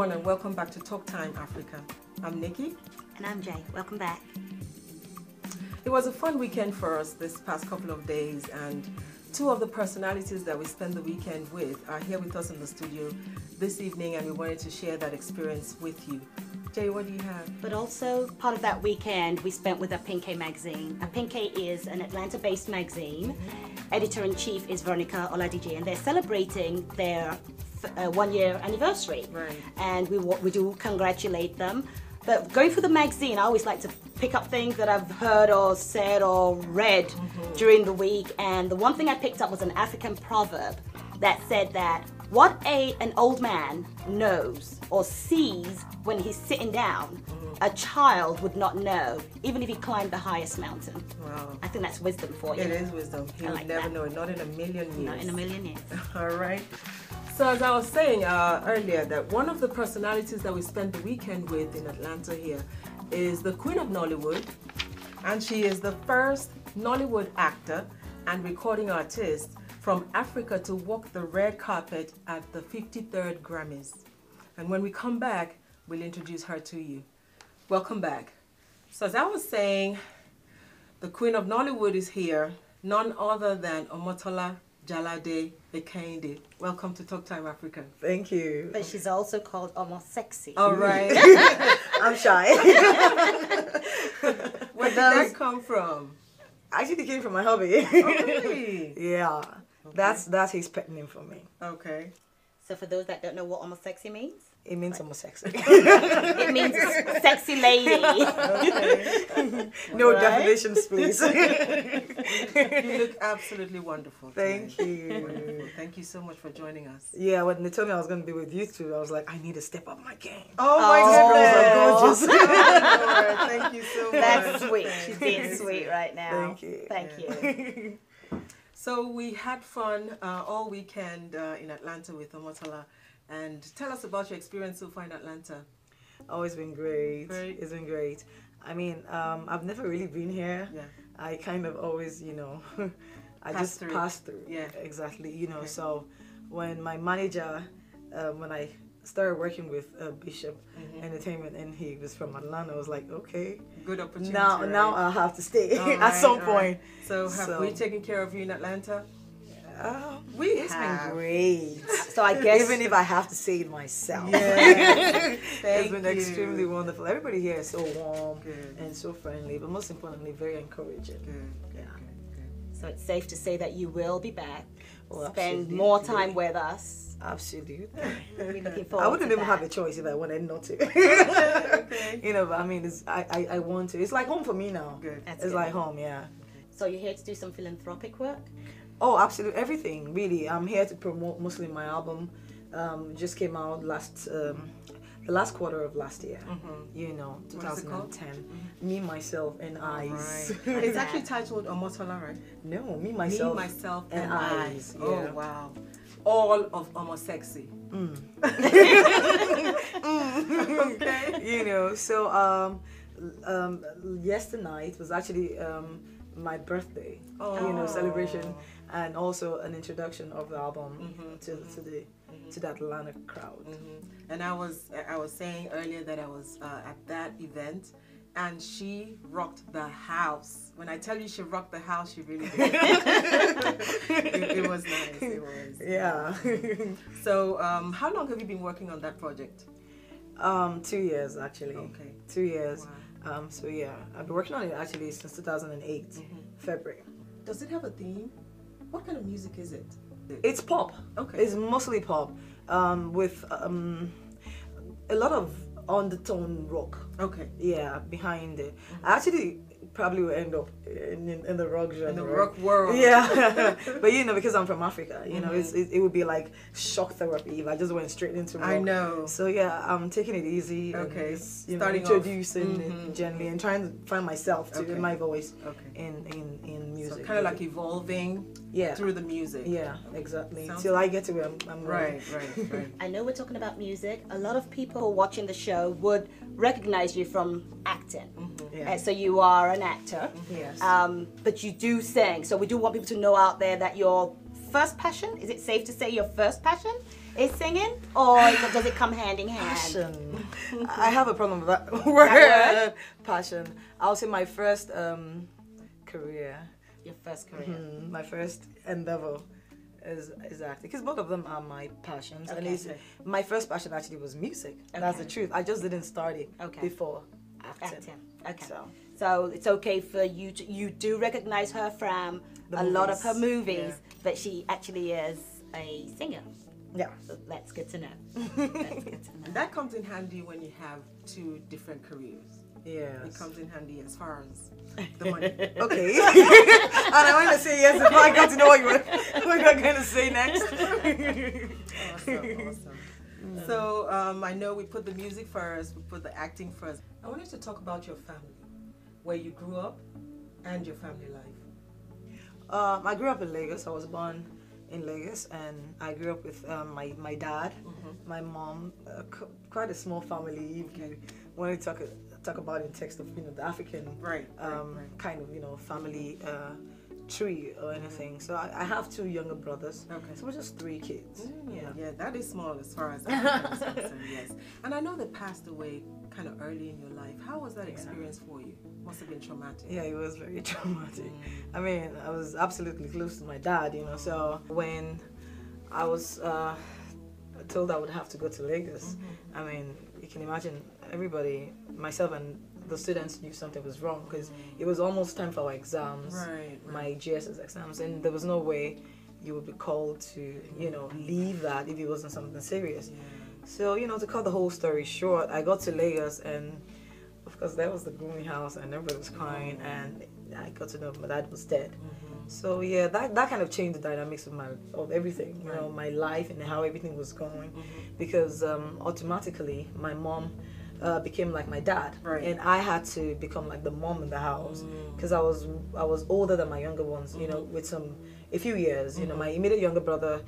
everyone, and welcome back to Talk Time Africa. I'm Nikky. And I'm Jay. Welcome back. It was a fun weekend for us this past couple of days, and two of the personalities that we spent the weekend with are here with us in the studio this evening, and we wanted to share that experience with you. Jay, what do you have? But also, part of that weekend we spent with a Pinkay magazine. A Pinkay is an Atlanta based magazine. Editor in chief is Veronica Oladije, and they're celebrating their uh, one year anniversary. Right. And we, we do congratulate them. But going through the magazine, I always like to pick up things that I've heard or said or read mm-hmm. during the week. And the one thing I picked up was an African proverb that said that what a an old man knows or sees when he's sitting down, mm-hmm. a child would not know, even if he climbed the highest mountain. Wow. I think that's wisdom for you. It is wisdom. He would never that. know it, not in a million years. Not in a million years. All right. So as I was saying uh, earlier, that one of the personalities that we spent the weekend with in Atlanta here is the Queen of Nollywood, and she is the first Nollywood actor and recording artist from Africa to walk the red carpet at the 53rd Grammys. And when we come back, we'll introduce her to you. Welcome back. So as I was saying, the Queen of Nollywood is here, none other than Omotola Jalade Ekeinde. Welcome to Talk Time Africa. Thank you. But she's also called Omosexy. All right. I'm shy. Where did that come from? Actually, it came from my hubby. Oh, really? yeah. Okay. That's that's his pet name for me. Okay. So for those that don't know what almost sexy means? It means like, homosexual. it means sexy lady. Okay. no right? definitions, please. you look absolutely wonderful. Thank today. you. Wonderful. Thank you so much for joining us. Yeah, when they told me I was going to be with you two, I was like, I need to step up my game. Oh, my oh, goodness. girls are gorgeous. Thank you so much. That's sweet. She's being sweet right now. Thank you. Thank yeah. you. So we had fun uh, all weekend uh, in Atlanta with Omotola. And tell us about your experience so far in Atlanta. Oh, it's been great. great. It's been great. I mean, um, I've never really been here. Yeah. I kind of always, you know, I pass just through. pass through. Yeah. Exactly. You know, okay. so when my manager, um, when I started working with uh, Bishop mm-hmm. Entertainment and he was from Atlanta, I was like, okay. Good opportunity. Now, right? now I'll have to stay at some point. Right. So have so, we taken care of you in Atlanta? Uh, we it's have. been great. So I guess even if I have to say it myself, yeah. it's been you. extremely wonderful. Everybody here is so warm good. and so friendly, but most importantly, very encouraging. Good. Yeah. So it's safe to say that you will be back. Well, spend absolutely. more time with us. Absolutely. We're I wouldn't even that. have a choice if I wanted not to. okay. You know, but I mean, it's, I, I, I want to. It's like home for me now. Good. That's it's good. like home, yeah. So you're here to do some philanthropic work? Oh, absolutely everything. Really, I'm here to promote mostly my album. Um, just came out last um, the last quarter of last year. Mm-hmm. You know, What is it called? 2010. Me, myself, and eyes. Right. it's actually titled Omotola, right? No, me, myself, Me, myself, and, and I. eyes, Oh wow! All of Omosexy. Mm. Okay. you know, so um, um, yesterday night was actually um, my birthday. You know, Oh. celebration and also an introduction of the album Mhm, to, to the mhm. to the Atlanta crowd. Mhm. And I was I was saying earlier that I was uh, at that event, and she rocked the house. When I tell you she rocked the house, she really did. it, it was nice. It was. Yeah. So, um, how long have you been working on that project? um, two years actually. Okay. Two years. Wow. Um, so yeah, I've been working on it actually since 2008, Mhm. February. Does it have a theme? What kind of music is it? It's pop. Okay. It's mostly pop, um, with um, a lot of undertone rock. okay. Yeah, behind it. I actually probably will end up in, in, in the rock genre. In the rock world. Yeah, but you know, because I'm from Africa, you know, Mhm. it's, it, it would be like shock therapy if I just went straight into rock. I know. So yeah, I'm taking it easy. and Okay, just, you starting know, off. introducing Mhm. it gently and trying to find myself too Okay. in my voice Okay. in in in So music. kind of like evolving yeah, through the music. yeah, exactly. Sounds Till I get to where I'm, I'm Right, right, right. I know we're talking about music. A lot of people watching the show would recognize you from acting. Yeah. Uh, so you are an actor, Yes. um, but you do sing. So we do want people to know out there that your first passion, is it safe to say your first passion, is singing, or does it come hand in hand? Passion. I have a problem with that word. Passion. I'll say my first um, career, Your first career. mm, my first endeavor is is acting because both of them are my passions. And it's, my first passion actually was music. And that's the truth. I just didn't start it Okay. before acting. Acting. Okay. So So it's okay for you to you do recognize her from The a lot of her movies, movies, but she actually is a singer. yeah. So that's good to know. that's good to know. That comes in handy when you have two different careers. Yeah. It comes in handy as far as the money. Okay. and I want to say yes if I got to know what you were, what you're going to say next. awesome, awesome. So um, I know we put the music first, we put the acting first. I wanted to talk about your family, where you grew up, and your family life. Um, I grew up in Lagos. I was born in Lagos, and I grew up with um, my my dad, my mom, uh, quite a small family. If you want to talk talk about in text of you know the African Right, um, right. kind of you know family uh, tree or anything. So I, I have two younger brothers. Okay. So we're just three kids. Yeah, yeah, that is small as far as I'm concerned, yes. And I know they passed away kind of early in your life. How was that experience for you? Must have been traumatic. Yeah, it was very traumatic. I mean, I was absolutely close to my dad, you know. So when I was uh, told I would have to go to Lagos, I mean, you can imagine everybody, myself and the students knew something was wrong because it was almost time for our exams, Right, right. my GSS exams, and there was no way you would be called to, you know, leave that if it wasn't something serious. Yeah. So, you know, to cut the whole story short, I got to Lagos and of course that was the gloomy house and everybody was crying and I got to know my dad was dead. Mm-hmm. So yeah, that, that kind of changed the dynamics of my of everything, you know, my life and how everything was going. Mm-hmm. Because um, automatically my mom uh, became like my dad, Right. and I had to become like the mom in the house mm. because I was I was older than my younger ones, you mm-hmm. know, with some a few years. You know, my immediate younger brother,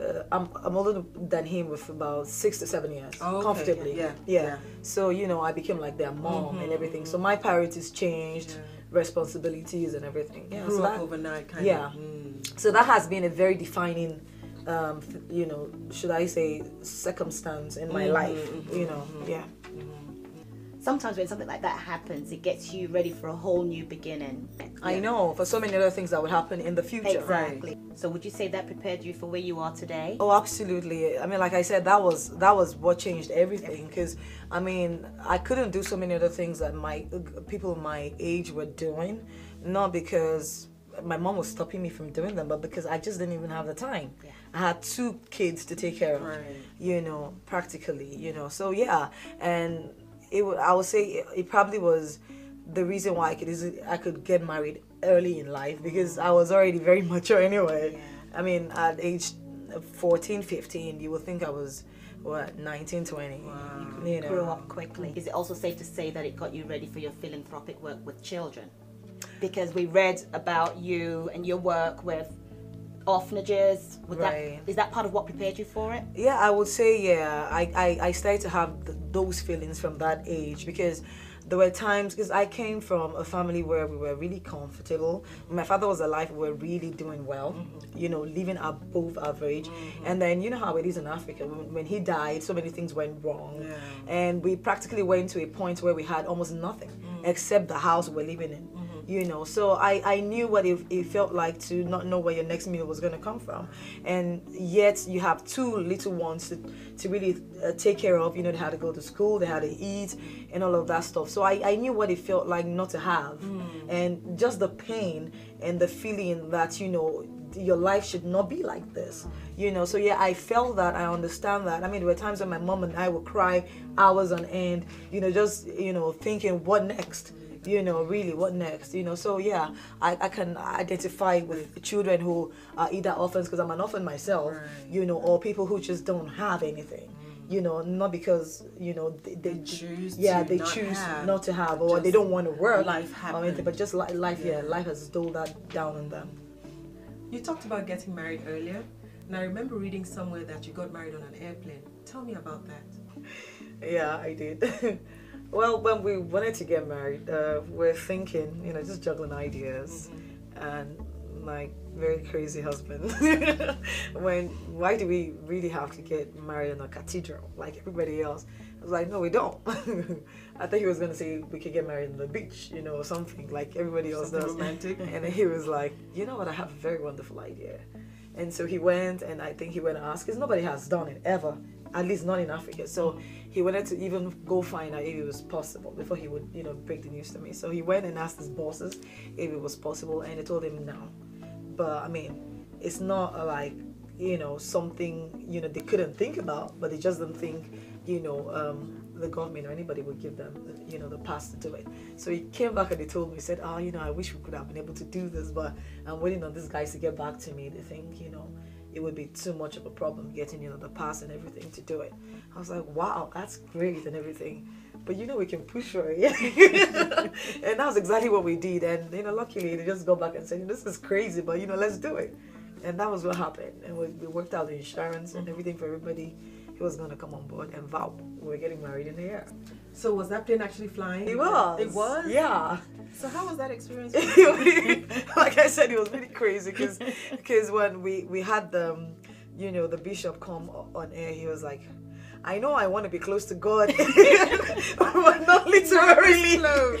uh, I'm I'm older than him with about six to seven years, Oh, okay. comfortably. Yeah, yeah. yeah. So you know, I became like their mom and everything. So my priorities changed, Yeah. responsibilities and everything. Yeah, Grew so that, overnight, kind yeah. of. Mm. so that has been a very defining um, you know should i say circumstance in my life you know yeah Sometimes when something like that happens, it gets you ready for a whole new beginning. i know for so many other things that would happen in the future Exactly. So would you say that prepared you for where you are today? Oh, absolutely. I mean, like I said, that was that was what changed everything. Because I mean, I couldn't do so many other things that my people my age were doing, not because my mom was stopping me from doing them, but because I just didn't even have the time. Yeah. I had two kids to take care of, Right. you know, practically, you know. So yeah, and it I would say it, it probably was the reason why I could I could get married early in life because I was already very mature anyway. Yeah. I mean, at age 14, 15, you would think I was what 19, 20. You, you know. Grew up quickly. Is it also safe to say that it got you ready for your philanthropic work with children? Because we read about you and your work with orphanages. Would Right. that, is that part of what prepared you for it? Yeah, I would say yeah. I I, I started to have th- those feelings from that age because there were times because I came from a family where we were really comfortable. When my father was alive, we were really doing well. Mm-hmm. You know, living above average. Mm-hmm. And then you know how it is in Africa. When, when he died, so many things went wrong, Yeah. and we practically went to a point where we had almost nothing mm. except the house we're living in. You know, so I, I knew what it, it felt like to not know where your next meal was going to come from. And yet you have two little ones to, to really uh, take care of. You know, they had to go to school, they had to eat, and all of that stuff. So I, I knew what it felt like not to have. And just the pain and the feeling that, you know, your life should not be like this you know so yeah i felt that i understand that i mean there were times when my mom and i would cry hours on end you know just you know thinking what next you know really what next you know so yeah i, I can identify with children who are either orphans because i'm an orphan myself Right. you know or people who just don't have anything mm. you know not because you know they, they, They choose yeah they not choose have, not to have or they don't want to work life or anything but just li- life yeah. Yeah. life has doled that down on them You talked about getting married earlier, and I remember reading somewhere that you got married on an airplane. Tell me about that. Yeah, I did. well, when we wanted to get married, uh, we're thinking, you know, just juggling ideas. And like very crazy husband. when why do we really have to get married in a cathedral like everybody else? I was like, no, we don't. I think he was gonna say we could get married on the beach, you know, or something like everybody else Something does. romantic. And then he was like, you know what? I have a very wonderful idea. And so he went, and I think he went and asked, because nobody has done it ever, at least not in Africa. So he wanted to even go find out if it was possible before he would, you know, break the news to me. So he went and asked his bosses if it was possible, and they told him no. But I mean, it's not uh, like, you know, something, you know, they couldn't think about, but they just didn't think, you know, um, the government or anybody would give them, you know, the pass to do it. So he came back and he told me, he said, oh, you know, I wish we could have been able to do this, but I'm waiting on these guys to get back to me. They think, you know, it would be too much of a problem getting, you know, the pass and everything to do it. I was like, wow, that's great and everything. But you know, we can push for it. and that was exactly what we did. And, you know, luckily they just go back and said, this is crazy, but, you know, let's do it. And that was what happened. And we, we worked out the insurance and everything for everybody he was going to come on board and vow. We were getting married in the air. So was that plane actually flying? It was. It was. Yeah. So how was that experience? like I said, it was really crazy because because when we we had the um, you know the bishop come on air, he was like. I know I want to be close to God, but not literally. You know,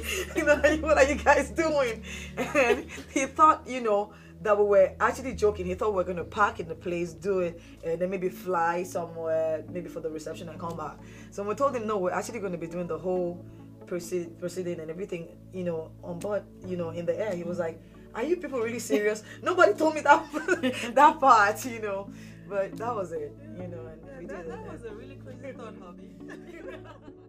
what are you guys doing? And he thought, you know, that we were actually joking. He thought we were going to park in the place, do it, and then maybe fly somewhere, maybe for the reception and come back. So we told him, no, we're actually going to be doing the whole proceed, proceeding and everything, you know, on board, you know, in the air. He was like, "Are you people really serious?" Nobody told me that that part, you know. But that was it, you know, and we did that, it. that was a really crazy thought, hobby.